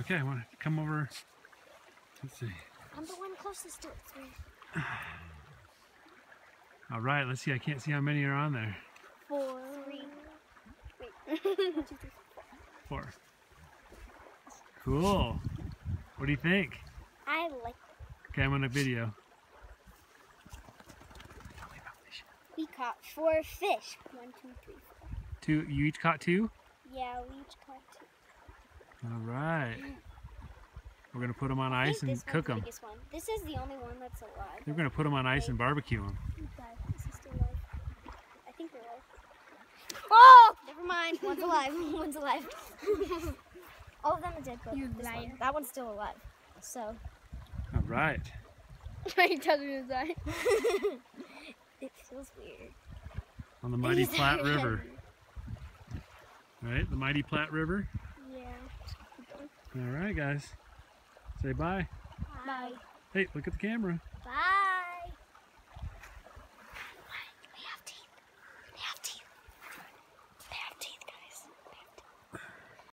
Okay, I want to come over. Let's see. I'm the one closest to it. Three, All right, let's see. I can't see how many are on there. four, three. Wait. One, two, three. Four. Cool. What do you think? I like. it. Okay, I'm on a video. We caught four fish. One, two, three, four. Two. You each caught two. Yeah, we each caught two. All right. We're gonna put them on ice and this cook one's them. the one. This is the only one that's alive. We're gonna put them on ice and barbecue them. Okay, oh, this is still alive. I think they're alive. Oh! Never mind. One's alive. One's alive. All of them are dead, but You this liar. one, that one's still alive. So. All right. My cousin is that. it feels weird. On the mighty Platte River. heavy. Right, the mighty Platte River. All right, guys. Say bye. Bye. Hey, look at the camera. Bye.